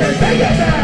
Let me take it back.